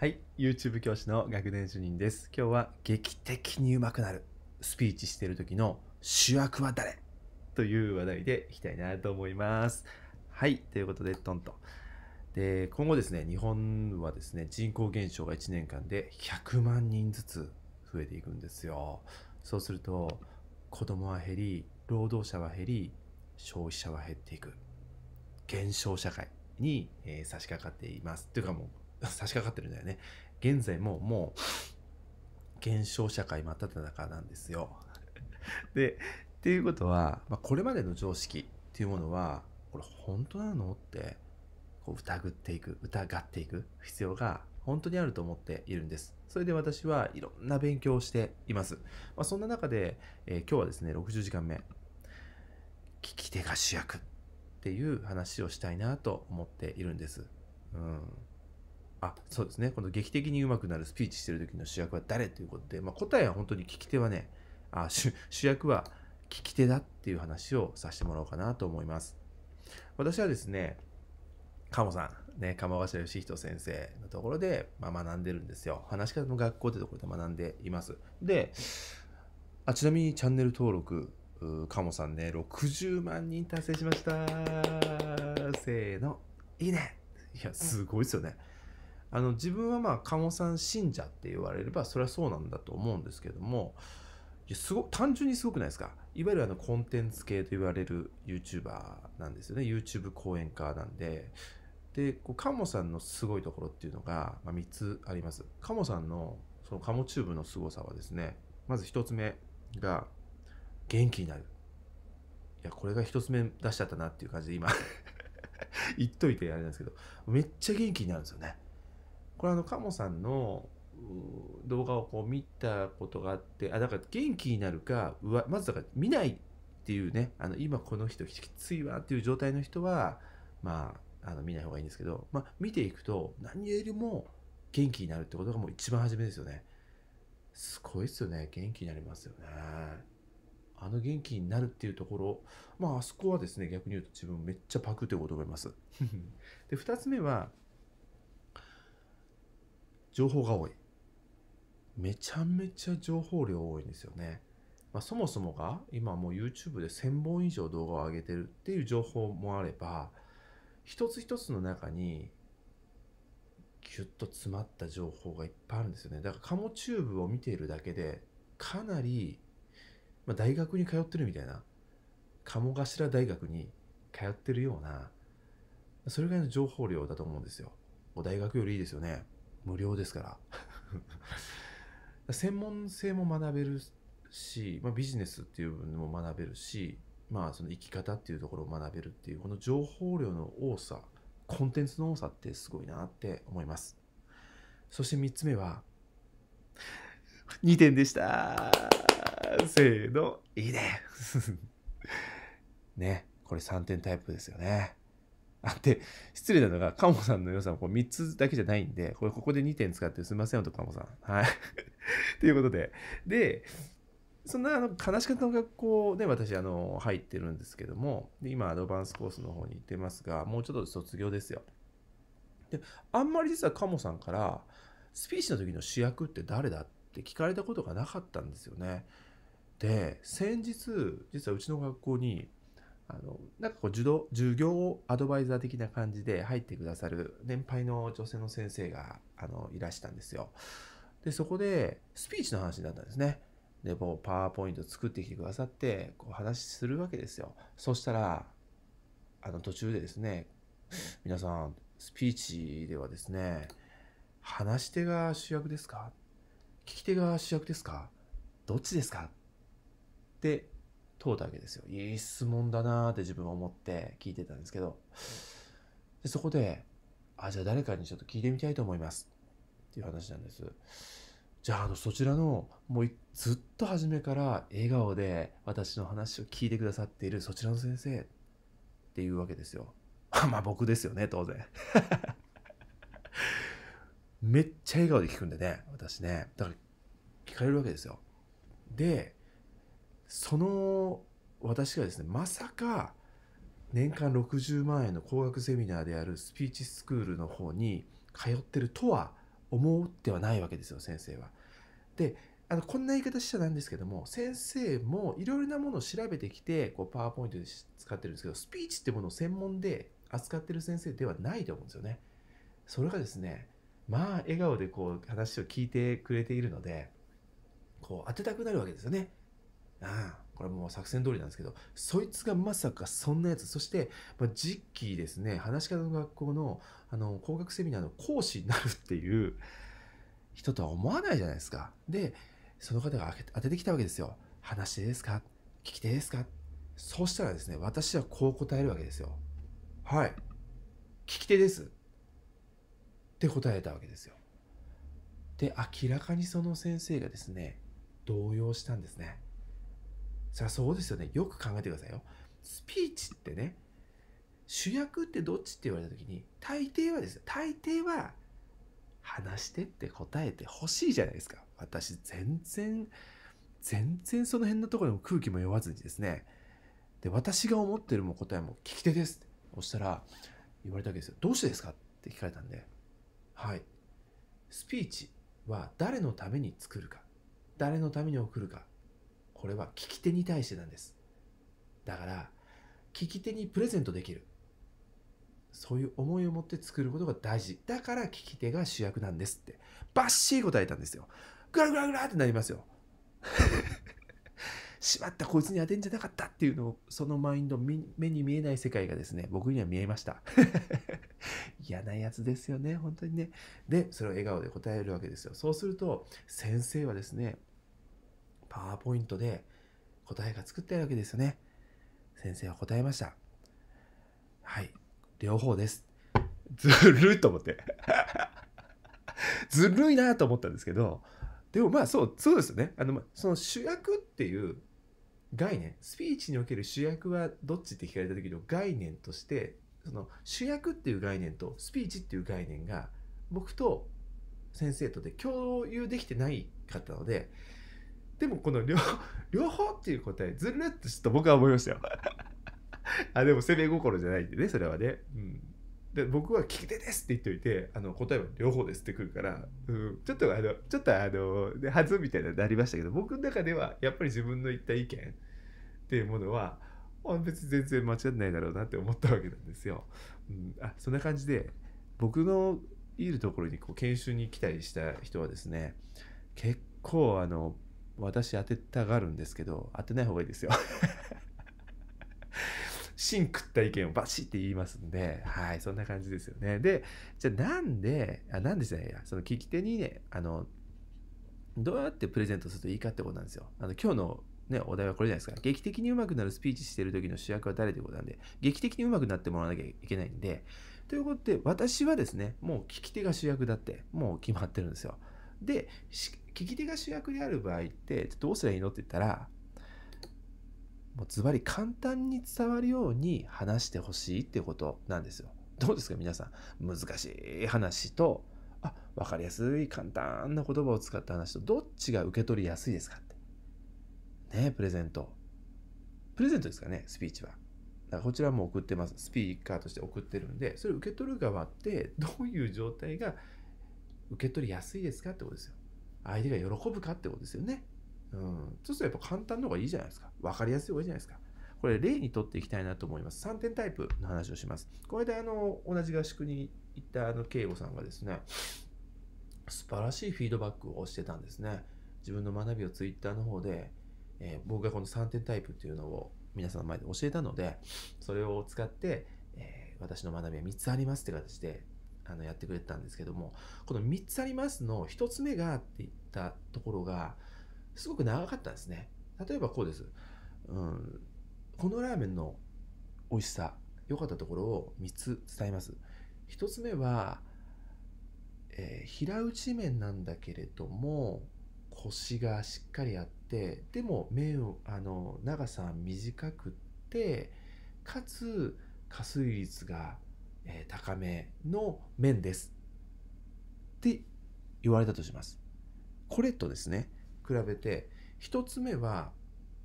はい、YouTube 教師の学年主任です。今日は劇的に上手くなるスピーチしてる時の主役は誰？という話題でいきたいなと思います。はい、ということで、トンと。で、今後ですね、日本はですね、人口減少が1年間で100万人ずつ増えていくんですよ。そうすると、子供は減り、労働者は減り、消費者は減っていく。減少社会に、えー、差し掛かっています。というかもう、差し掛かってるんだよね。現在ももう、減少社会真っ只中なんですよ。で、っていうことは、まあ、これまでの常識っていうものは、これ本当なのってこう疑っていく、疑っていく必要が本当にあると思っているんです。それで私はいろんな勉強をしています。まあ、そんな中で、えー、今日はですね、60時間目、聞き手が主役っていう話をしたいなと思っているんです。うん。あ、そうですね。この劇的に上手くなるスピーチしてる時の主役は誰ということで、まあ、答えは本当に聞き手はね、あ主役は聞き手だっていう話をさせてもらおうかなと思います。私はですね、鴨さん、ね、鴨頭義人先生のところで、まあ、学んでるんですよ。話し方の学校ってところで学んでいます。で、あちなみにチャンネル登録、鴨さんね、60万人達成しました。せーの、いいねいや、すごいですよね。あの自分はまあ鴨さん信者って言われればそれはそうなんだと思うんですけどもいやすご単純にすごくないですか？いわゆるあのコンテンツ系と言われる YouTuber なんですよね。YouTube 講演家なんで。でこう鴨さんのすごいところっていうのが、まあ、3つあります。鴨さんのその鴨チューブの凄さはですねまず1つ目が元気になる。いやこれが1つ目出しちゃったなっていう感じで今 言っといてあれなんですけどめっちゃ元気になるんですよね。これあの鴨さんの動画をこう見たことがあってあだから元気になるかうわまずだから見ないっていうねあの今この人きついわっていう状態の人はまああの見ない方がいいんですけど、まあ、見ていくと何よりも元気になるってことがもう一番初めですよね。すごいですよね。元気になりますよね。あの元気になるっていうところまああそこはですね逆に言うと自分めっちゃパクってこと思います。で2つ目は情報が多い。めちゃめちゃ情報量多いんですよね。まあ、そもそもが今もう YouTube で1000本以上動画を上げてるっていう情報もあれば、一つ一つの中にギュッと詰まった情報がいっぱいあるんですよね。だから、カモチューブを見ているだけで、かなり、まあ、大学に通ってるみたいな、鴨頭大学に通ってるような、それぐらいの情報量だと思うんですよ。大学よりいいですよね。無料ですから。専門性も学べるし、まあ、ビジネスっていう部分も学べるし、まあ、その生き方っていうところを学べるっていうこの情報量の多さコンテンツの多さってすごいなって思います。そして3つ目は2点でした。せーのいいね。ねこれ3点タイプですよね。あで、失礼なのが、カモさんの良さはこう3つだけじゃないんで、これここで2点使ってすみませんよと、カモさん。はい。ということで。で、そんなあの悲し方の学校で私あの入ってるんですけども、で今アドバンスコースの方に行ってますが、もうちょっと卒業ですよ。で、あんまり実はカモさんから、スピーチの時の主役って誰だって聞かれたことがなかったんですよね。で、先日、実はうちの学校にあのなんかこう授業授業アドバイザー的な感じで入ってくださる年配の女性の先生があのいらしたんですよ。でそこでスピーチの話になったんですね。でもうパワーポイント作ってきてくださってこう話するわけですよ。そしたらあの途中でですね皆さんスピーチではですね話し手が主役ですか？聞き手が主役ですか？どっちですか？って問うたわけですよ。いい質問だなって自分は思って聞いてたんですけど、でそこで、あ、じゃあ誰かにちょっと聞いてみたいと思いますっていう話なんです。じゃあ、あの、そちらの、もうずっと初めから笑顔で私の話を聞いてくださっているそちらの先生っていうわけですよ。まあ僕ですよね、当然。めっちゃ笑顔で聞くんでね、私ね。だから聞かれるわけですよ。で、その私がですねまさか年間60万円の高額セミナーであるスピーチスクールの方に通ってるとは思ってはないわけですよ先生は。であのこんな言い方しちゃなんですけども先生もいろいろなものを調べてきてこうパワーポイントで使ってるんですけどスピーチってものを専門で扱ってる先生ではないと思うんですよね。それがですねまあ笑顔でこう話を聞いてくれているのでこう当てたくなるわけですよね。ああこれもう作戦通りなんですけどそいつがまさかそんなやつそして、まあ、実機ですね話し方の学校のあの工学セミナーの講師になるっていう人とは思わないじゃないですか。でその方が当ててきたわけですよ。話し手ですか？聞き手ですか？そうしたらですね私はこう答えるわけですよ。はい。聞き手です。って答えたわけですよ。で明らかにその先生がですね動揺したんですね。そりゃそうですよね。よく考えてくださいよ。スピーチってね、主役ってどっちって言われた時に、大抵はですよ。大抵は、話してって答えてほしいじゃないですか。私、全然、全然その辺のところでも空気も酔わずにですね。で、私が思ってるも答えも聞き手ですって。そしたら、言われたわけですよ。どうしてですかって聞かれたんで、はい。スピーチは誰のために作るか、誰のために送るか、これは聞き手に対してなんです。だから聞き手にプレゼントできる。そういう思いを持って作ることが大事。だから聞き手が主役なんですって。バッシリ答えたんですよ。グラグラグラってなりますよ。しまったこいつに当てんじゃなかったっていうのをそのマインド目に見えない世界がですね僕には見えました。嫌なやつですよね本当にね。でそれを笑顔で答えるわけですよ。そうすると先生はですねパワーポイントで答えが作ってるわけですよね。先生は答えました。はい。両方です。ずるいと思って。ずるいなと思ったんですけど、でもまあそう、そうですよね。あの、その主役っていう概念、スピーチにおける主役はどっちって聞かれた時の概念として、その主役っていう概念とスピーチっていう概念が僕と先生とで共有できてないかったので、でもこの両両方っていう答えずるっとちょっと僕は思いましたよ。あでも攻め心じゃないんでねそれはね、うん、で僕は聞き手ですって言っておいてあの答えは両方ですってくるから、うん、ちょっとあのちょっとあのはずみたいなのになりましたけど僕の中ではやっぱり自分の言った意見っていうものは別に全然間違ってないだろうなって思ったわけなんですよ。うん、あそんな感じで僕のいるところにこう研修に来たりした人はですね結構あの私当てたがるんですけど当てない方がいいですよ 芯食った意見をバシッて言いますんで、はい、そんな感じですよね。で、じゃあなんで、あなんでじゃないや、その聞き手にね、あの、どうやってプレゼントするといいかってことなんですよ。あの今日のね、お題はこれじゃないですか。劇的に上手くなるスピーチしてる時の主役は誰ということなんで、劇的に上手くなってもらわなきゃいけないんで、ということで、私はですね、もう聞き手が主役だって、もう決まってるんですよ。で、聞き手が主役である場合ってどうすればいいのって言ったらもうズバリ簡単に伝わるように話してほしいってことなんですよ。どうですか皆さん。難しい話とあ分かりやすい簡単な言葉を使った話とどっちが受け取りやすいですかって。ねプレゼント。プレゼントですかねスピーチは。だからこちらも送ってます。スピーカーとして送ってるんでそれを受け取る側ってどういう状態が受け取りやすいですかってことですよ相手が喜ぶかってことですよね。うん。そうするとやっぱ簡単の方がいいじゃないですか。分かりやすい方がいいじゃないですか。これ例にとっていきたいなと思います。3点タイプの話をします。これであの同じ合宿に行ったあの慶吾さんがですね、素晴らしいフィードバックをしてたんですね。自分の学びをツイッターの方で、えー、僕がこの3点タイプっていうのを皆さんの前で教えたので、それを使って、えー、私の学びは3つありますって形であのやってくれたんですけどもこの3つありますの1つ目がって言ったところがすごく長かったんですね。例えばこうです、うん、このラーメンの美味しさ良かったところを3つ伝えます。1つ目は、えー、平打ち麺なんだけれどもコシがしっかりあってでも麺をあの長さ短くってかつ加水率がえー、高めの麺ですって言われたとします。これとですね、比べて、1つ目は、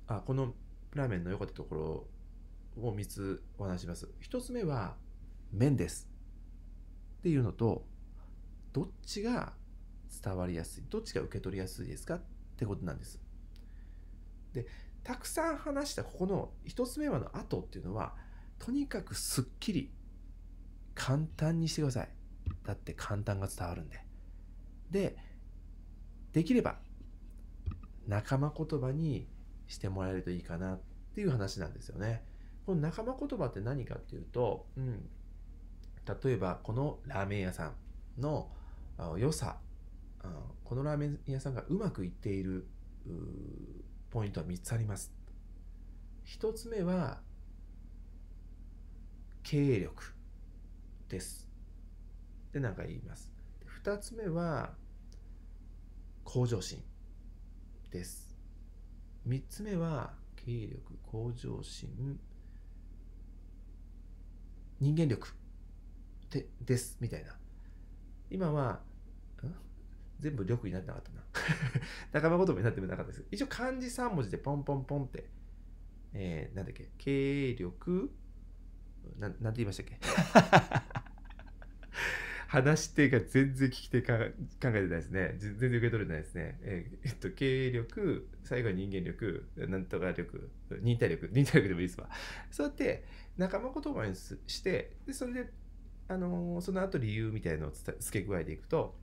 あ、このラーメンの良かったところを3つお話します。1つ目は、麺です。っていうのと、どっちが伝わりやすいどっちが受け取りやすいですかってことなんですでたくさん話したここの1つ目はの後っていうのはとにかくすっきり簡単にしてください。だって簡単が伝わるんで。でできれば仲間言葉にしてもらえるといいかなっていう話なんですよね。この仲間言葉って何かっていうと、うん、例えばこのラーメン屋さんの良さ。このラーメン屋さんがうまくいっているポイントは3つあります。1つ目は経営力。です。で何か言います。2つ目は向上心です。3つ目は経営力向上心人間力でですみたいな。今は全部力になってなかったな。仲間言葉になってもなかったです。一応漢字3文字でポンポンポンってえー、なんだっけ？経営力ななんて言いましたっけ？話し手が全然聞き手か考えてないですね。全然受け取れないですね。えー、えっと、経営力、最後は人間力、なんとか力、忍耐力、忍耐力でもいいですわ。そうやって仲間言葉にして、でそれで、あのー、その後理由みたいなのを付け加えていくと、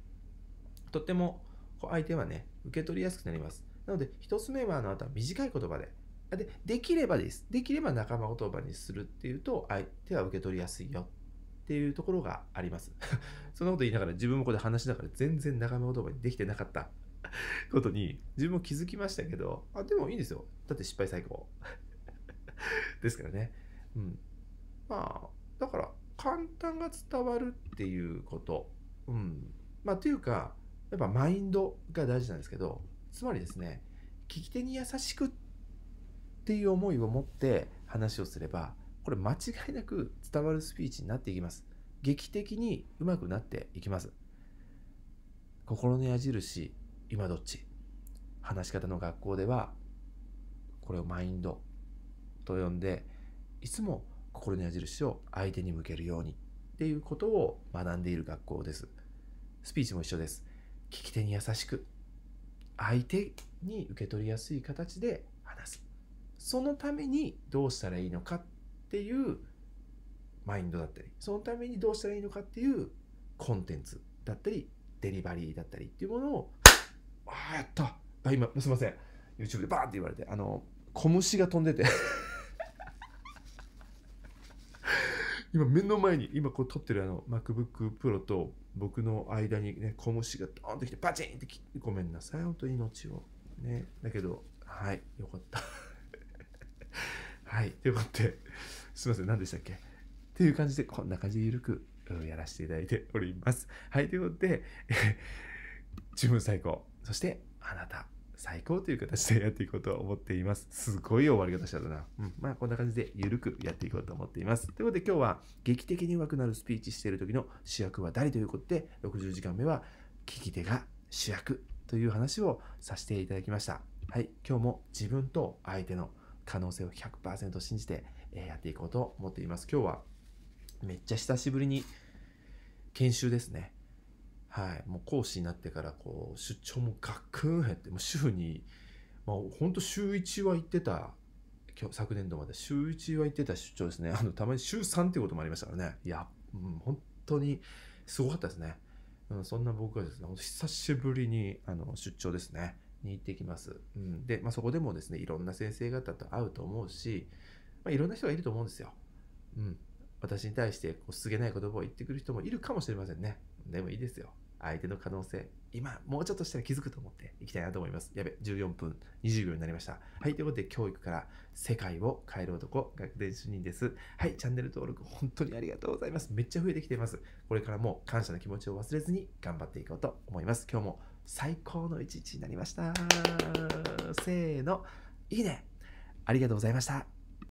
とっても相手はね、受け取りやすくなります。なので、一つ目はあの後は短い言葉で、で、できればです。できれば仲間言葉にするっていうと、相手は受け取りやすいよっていうところがあります。そんなこと言いながら自分もここで話しながら全然仲間言葉にできてなかった ことに自分も気づきましたけど、あ、でもいいんですよ。だって失敗最高。ですからね。うん。まあ、だから簡単が伝わるっていうこと。うん。まあ、というか、やっぱマインドが大事なんですけど、つまりですね、聞き手に優しくっていう思いを持って話をすればこれ間違いなく伝わるスピーチになっていきます。劇的にうまくなっていきます。心の矢印今どっち？話し方の学校ではこれをマインドと呼んでいつも心の矢印を相手に向けるようにっていうことを学んでいる学校です。スピーチも一緒です。聞き手に優しく相手に受け取りやすい形で話す。そのためにどうしたらいいのかっていうマインドだったりそのためにどうしたらいいのかっていうコンテンツだったりデリバリーだったりっていうものをああやった。あ今すいません。YouTube でバーンって言われてあの小虫が飛んでて。今目の前に今こう撮ってるあの MacBook Pro と僕の間にね小虫がドーンときてパチンってごめんなさい。本当に命を。ね。だけどはいよかった。はい。ということで、すいません、何でしたっけ？っていう感じで、こんな感じでゆるくやらせていただいております。はい。ということで、自分最高、そしてあなた最高という形でやっていこうと思っています。すごい終わり方しちゃったな。うん。まあ、こんな感じでゆるくやっていこうと思っています。ということで、今日は劇的に上手くなるスピーチしている時の主役は誰ということで、60時間目は聞き手が主役という話をさせていただきました。はい。今日も自分と相手の可能性を100%信じてやっていこうと思っています。今日はめっちゃ久しぶりに研修ですね。はい。もう講師になってからこう出張もガクン減って、もう週に、まあ本当週1は行ってた、今日昨年度まで週1は行ってた出張ですね。あの、たまに週3っていうこともありましたからね。いや、うん、本当にすごかったですね。うん、そんな僕はですね、久しぶりにあの出張ですね。に行ってきます。うん、で、まあ、そこでもですね、いろんな先生方と会うと思うし、まあ、いろんな人がいると思うんですよ。うん。私に対してこうすげない言葉を言ってくる人もいるかもしれませんね。でもいいですよ。相手の可能性、今、もうちょっとしたら気づくと思っていきたいなと思います。やべ、14分20秒になりました。はい、ということで、教育から世界を変える男、学年主任です。はい、チャンネル登録、本当にありがとうございます。めっちゃ増えてきています。これからも感謝の気持ちを忘れずに頑張っていこうと思います。今日も最高の一日になりました。せーの、いいね。ありがとうございました。